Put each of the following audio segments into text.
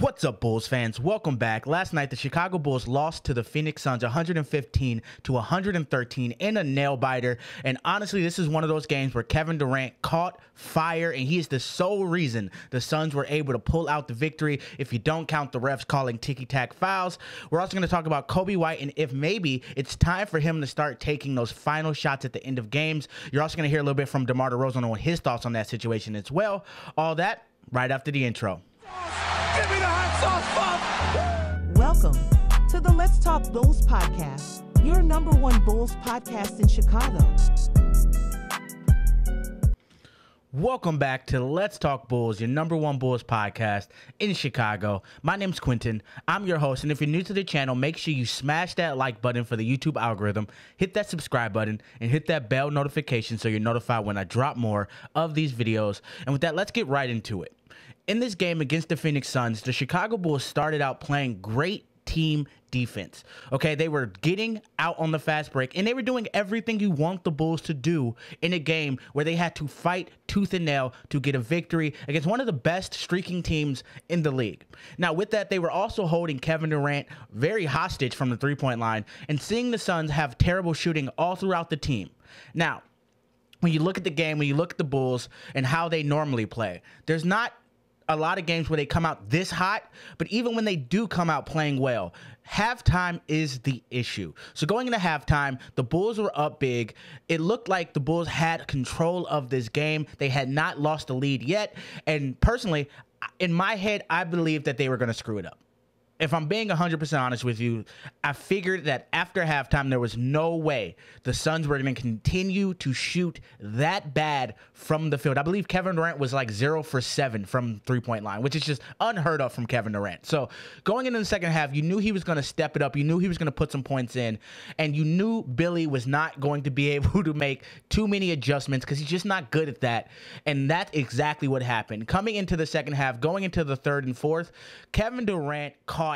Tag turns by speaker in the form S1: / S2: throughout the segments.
S1: What's up, Bulls fans? Welcome back. Last night, the Chicago Bulls lost to the Phoenix Suns 115 to 113 in a nail biter. And honestly, this is one of those games where Kevin Durant caught fire, and he is the sole reason the Suns were able to pull out the victory. If you don't count the refs calling ticky tack fouls, we're also going to talk about Coby White and if maybe it's time for him to start taking those final shots at the end of games. You're also going to hear a little bit from DeMar DeRozan on his thoughts on that situation as well. All that right after the intro.
S2: Give me the hot
S3: sauce, Welcome to the Let's Talk Bulls podcast, your number one Bulls podcast in Chicago.
S1: Welcome back to Let's Talk Bulls, your number one Bulls podcast in Chicago. My name's Quinton. I'm your host. And if you're new to the channel, make sure you smash that like button for the YouTube algorithm, hit that subscribe button, and hit that bell notification so you're notified when I drop more of these videos. And with that, let's get right into it in this game against the Phoenix Suns, the Chicago Bulls started out playing great team defense. Okay, they were getting out on the fast break and they were doing everything you want the Bulls to do in a game where they had to fight tooth and nail to get a victory against one of the best streaking teams in the league. Now, with that, they were also holding Kevin Durant very hostage from the three point line and seeing the Suns have terrible shooting all throughout the team. Now, when you look at the game, when you look at the Bulls and how they normally play, there's not a lot of games where they come out this hot, but even when they do come out playing well, halftime is the issue. So going into halftime, the Bulls were up big. It looked like the Bulls had control of this game. They had not lost the lead yet. And personally, in my head, I believe that they were going to screw it up if I'm being 100% honest with you, I figured that after halftime, there was no way the Suns were going to continue to shoot that bad from the field. I believe Kevin Durant was like zero for seven from three point line, which is just unheard of from Kevin Durant. So going into the second half, you knew he was going to step it up. You knew he was going to put some points in, and you knew Billy was not going to be able to make too many adjustments because he's just not good at that. And that's exactly what happened. Coming into the second half, going into the third and fourth, Kevin Durant caught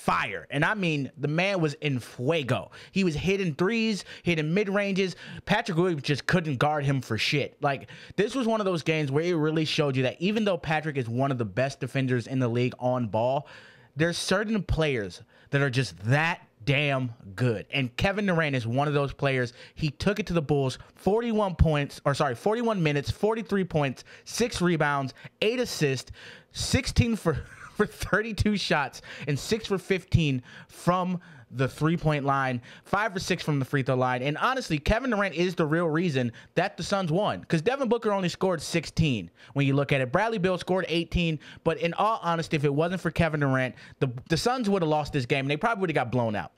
S1: fire. And I mean, the man was in fuego. He was hitting threes, hitting mid ranges. Patrick Williams just couldn't guard him for shit. Like, this was one of those games where it really showed you that even though Patrick is one of the best defenders in the league on ball, there's certain players that are just that damn good. And Kevin Durant is one of those players. He took it to the Bulls 41 points, or sorry, 41 minutes, 43 points, six rebounds, eight assists, 16 for for 32 shots and 6 for 15 from the three point line, five for six from the free throw line. And honestly, Kevin Durant is the real reason that the Suns won because Devin Booker only scored 16 when you look at it. Bradley Beal scored 18. But in all honesty, if it wasn't for Kevin Durant, the, the Suns would have lost this game and they probably would have got blown out.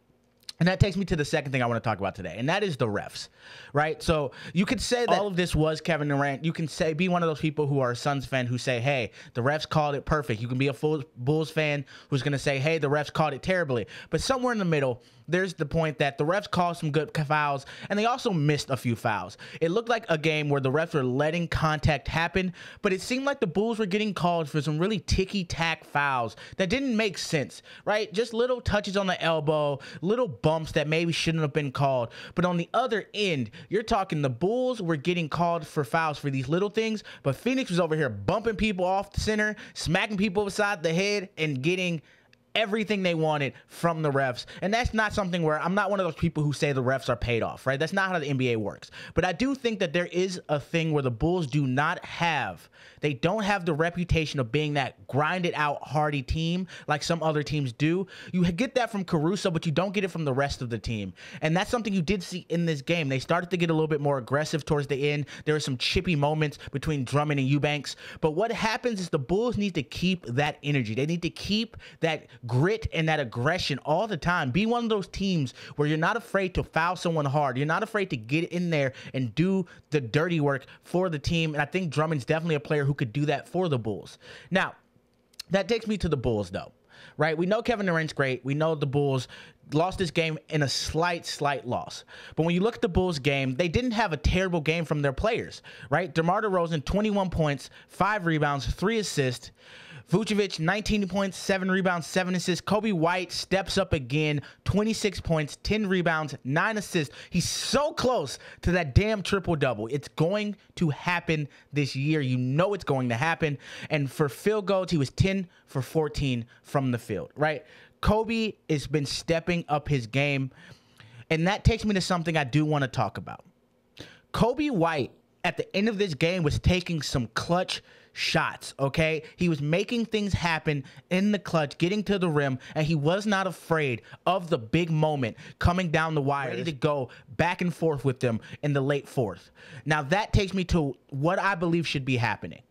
S1: And that takes me to the second thing I want to talk about today, and that is the refs, right? So you could say that all of this was Kevin Durant. You can say be one of those people who are a Suns fan who say, "Hey, the refs called it perfect." You can be a Bulls fan who's going to say, "Hey, the refs called it terribly." But somewhere in the middle, there's the point that the refs called some good fouls and they also missed a few fouls. It looked like a game where the refs were letting contact happen, but it seemed like the Bulls were getting called for some really ticky tack fouls that didn't make sense, right? Just little touches on the elbow, little bumps that maybe shouldn't have been called. But on the other end, you're talking the Bulls were getting called for fouls for these little things, but Phoenix was over here bumping people off the center, smacking people beside the head, and getting everything they wanted from the refs. And that's not something where I'm not one of those people who say the refs are paid off, right? That's not how the NBA works. But I do think that there is a thing where the Bulls do not have, they don't have the reputation of being that grinded out hardy team like some other teams do. You get that from Caruso, but you don't get it from the rest of the team. And that's something you did see in this game. They started to get a little bit more aggressive towards the end. There were some chippy moments between Drummond and Eubanks. But what happens is the Bulls need to keep that energy. They need to keep that grit and that aggression all the time. Be one of those teams where you're not afraid to foul someone hard. You're not afraid to get in there and do the dirty work for the team. And I think Drummond's definitely a player who could do that for the Bulls. Now, that takes me to the Bulls, though right? We know Kevin Durant's great. We know the Bulls lost this game in a slight, slight loss. But when you look at the Bulls game, they didn't have a terrible game from their players, right? DeMar DeRozan, 21 points, five rebounds, three assists. Vucevic, 19 points, 7 rebounds, 7 assists. Coby White steps up again, 26 points, 10 rebounds, 9 assists. He's so close to that damn triple double. It's going to happen this year. You know it's going to happen. And for field goals, he was 10 for 14 from the field, right? Coby has been stepping up his game. And that takes me to something I do want to talk about. Coby White at the end of this game was taking some clutch shots, okay? He was making things happen in the clutch, getting to the rim, and he was not afraid of the big moment coming down the wire, ready to go back and forth with them in the late fourth. Now, that takes me to what I believe should be happening.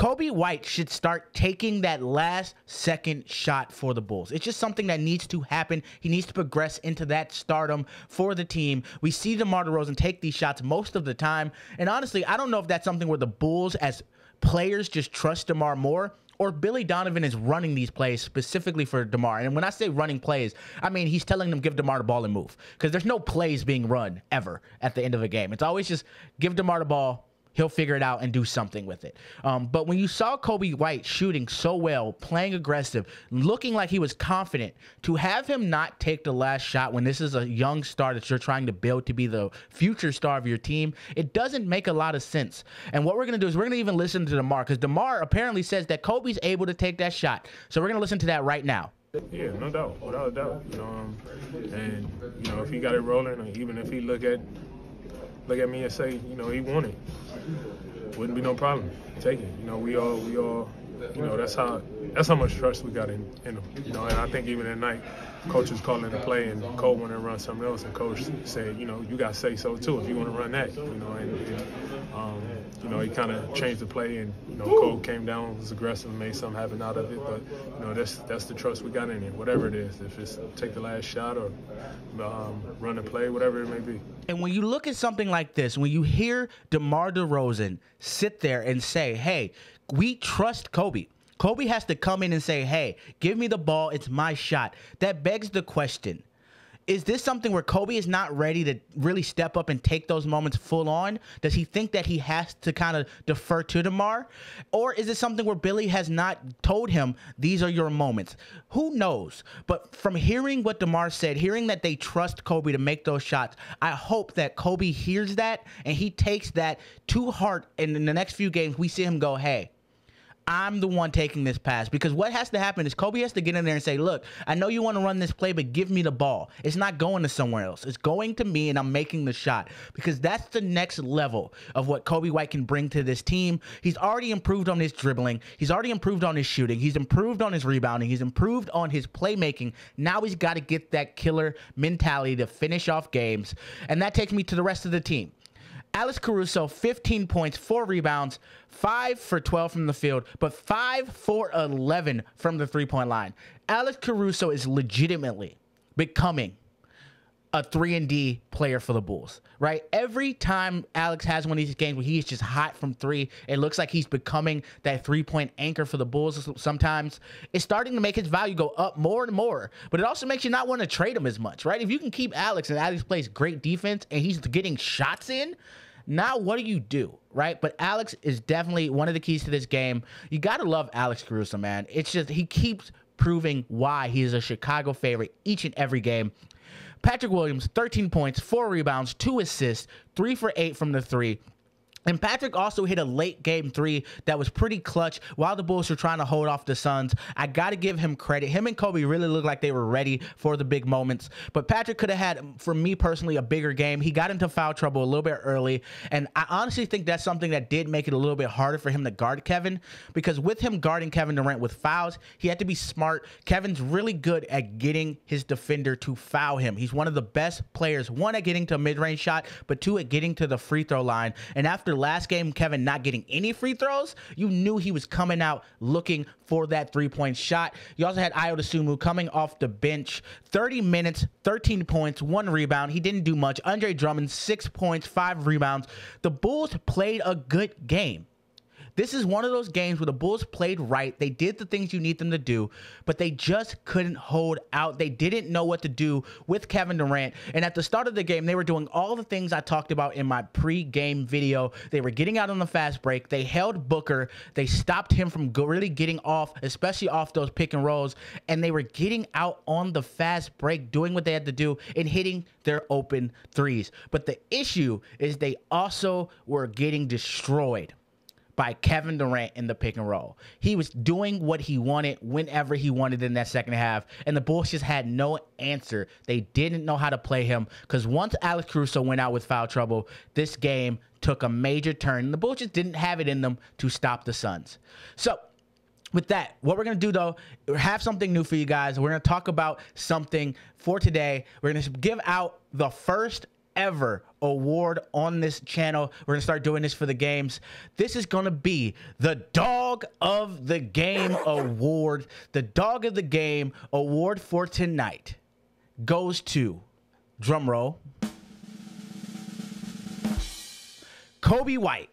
S1: Coby White should start taking that last second shot for the Bulls. It's just something that needs to happen. He needs to progress into that stardom for the team. We see DeMar DeRozan take these shots most of the time. And honestly, I don't know if that's something where the Bulls, as players, just trust DeMar more or Billy Donovan is running these plays specifically for DeMar. And when I say running plays, I mean he's telling them give DeMar the ball and move. Because there's no plays being run ever at the end of a game. It's always just give DeMar the ball, he'll figure it out and do something with it. Um, but when you saw Coby White shooting so well, playing aggressive, looking like he was confident, to have him not take the last shot when this is a young star that you're trying to build to be the future star of your team, it doesn't make a lot of sense. And what we're going to do is we're going to even listen to DeMar because DeMar apparently says that Coby's able to take that shot. So we're going to listen to that right now.
S4: Yeah, no doubt, without a doubt. You know, um, and you know if he got it rolling, even if he look at look at me and say, you know, he won it, wouldn't be no problem. Take it. You know, we all we all you know that's how that's how much trust we got in, in him. You know, and I think even at night, coach was calling the play and Cole wanted to run something else, and coach said, you know, you got to say so too if you want to run that. You know, and, um, you know he kind of changed the play, and you know Cole came down, was aggressive, and made something happen out of it. But you know that's that's the trust we got in him. Whatever it is, if it's take the last shot or um, run the play, whatever it may be.
S1: And when you look at something like this, when you hear DeMar DeRozan sit there and say, "Hey, we trust Coby." Coby has to come in and say, "Hey, give me the ball. It's my shot." That begs the question: Is this something where Coby is not ready to really step up and take those moments full on? Does he think that he has to kind of defer to DeMar? Or is it something where Billy has not told him these are your moments? Who knows? But from hearing what DeMar said, hearing that they trust Coby to make those shots, I hope that Coby hears that and he takes that to heart. And in the next few games, we see him go, hey, I'm the one taking this pass because what has to happen is Coby has to get in there and say, "Look, I know you want to run this play, but give me the ball. It's not going to somewhere else. It's going to me, and I'm making the shot because that's the next level of what Coby White can bring to this team. He's already improved on his dribbling. He's already improved on his shooting. He's improved on his rebounding. He's improved on his playmaking. Now he's got to get that killer mentality to finish off games, and that takes me to the rest of the team. Alex Caruso, 15 points, four rebounds, five for 12 from the field, but five for 11 from the three point line. Alex Caruso is legitimately becoming a 3 and D player for the Bulls, right? Every time Alex has one of these games where he's just hot from 3, it looks like he's becoming that three-point anchor for the Bulls sometimes. It's starting to make his value go up more and more, but it also makes you not want to trade him as much, right? If you can keep Alex and Alex plays great defense and he's getting shots in, now what do you do, right? But Alex is definitely one of the keys to this game. You got to love Alex Caruso, man. It's just he keeps proving why he is a Chicago favorite each and every game. Patrick Williams, 13 points, four rebounds, two assists, three for eight from the three. And Patrick also hit a late game three that was pretty clutch while the Bulls were trying to hold off the Suns. I got to give him credit. Him and Coby really looked like they were ready for the big moments. But Patrick could have had, for me personally, a bigger game. He got into foul trouble a little bit early. And I honestly think that's something that did make it a little bit harder for him to guard Kevin because with him guarding Kevin Durant with fouls, he had to be smart. Kevin's really good at getting his defender to foul him. He's one of the best players, one at getting to a mid range shot, but two at getting to the free throw line. And after last game, Kevin not getting any free throws, you knew he was coming out looking for that three point shot. You also had Ayo Dosunmu coming off the bench, 30 minutes, 13 points, one rebound. He didn't do much. Andre Drummond, six points, five rebounds. The Bulls played a good game This is one of those games where the Bulls played right. They did the things you need them to do, but they just couldn't hold out. They didn't know what to do with Kevin Durant. And at the start of the game, they were doing all the things I talked about in my pre-game video. They were getting out on the fast break. They held Booker. They stopped him from really getting off, especially off those pick and rolls. And they were getting out on the fast break, doing what they had to do and hitting their open threes. But the issue is they also were getting destroyed by Kevin Durant in the pick and roll. He was doing what he wanted whenever he wanted in that second half, and the Bulls just had no answer. They didn't know how to play him because once Alex Caruso went out with foul trouble, this game took a major turn, and the Bulls just didn't have it in them to stop the Suns. So, with that, what we're gonna do though, we have something new for you guys. We're gonna talk about something for today. We're gonna give out the first ever award on this channel. We're gonna start doing this for the games. This is gonna be the Dog of the Game award. The Dog of the Game award for tonight goes to drum roll. Coby White.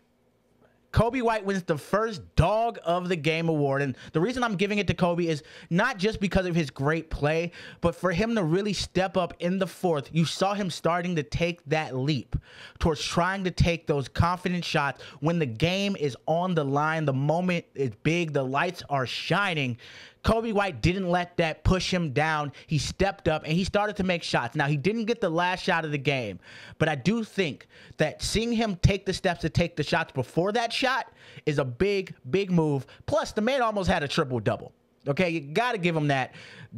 S1: Coby White wins the first Dog of the Game award. And the reason I'm giving it to Coby is not just because of his great play, but for him to really step up in the fourth. You saw him starting to take that leap towards trying to take those confident shots when the game is on the line, the moment is big, the lights are shining. Coby White didn't let that push him down. He stepped up and he started to make shots. Now, he didn't get the last shot of the game, but I do think that seeing him take the steps to take the shots before that shot is a big, big move. Plus, the man almost had a triple double. Okay, you got to give him that.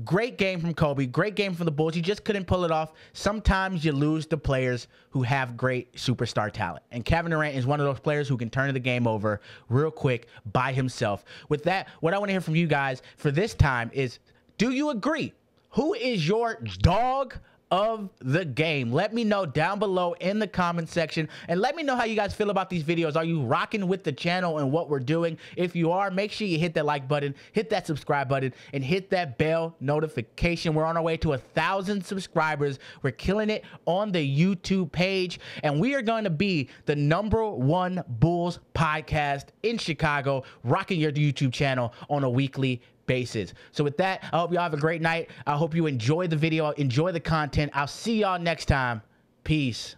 S1: Great game from Coby. Great game from the Bulls. He just couldn't pull it off. Sometimes you lose the players who have great superstar talent. And Kevin Durant is one of those players who can turn the game over real quick by himself. With that, what I want to hear from you guys for this time is do you agree? Who is your dog of the game. Let me know down below in the comment section and let me know how you guys feel about these videos. Are you rocking with the channel and what we're doing? If you are, make sure you hit that like button, hit that subscribe button, and hit that bell notification. We're on our way to a thousand subscribers. We're killing it on the YouTube page, and we are going to be the number one Bulls podcast in Chicago, rocking your YouTube channel on a weekly basis. So with that, I hope y'all have a great night. I hope you enjoy the video, enjoy the content. I'll see y'all next time. Peace.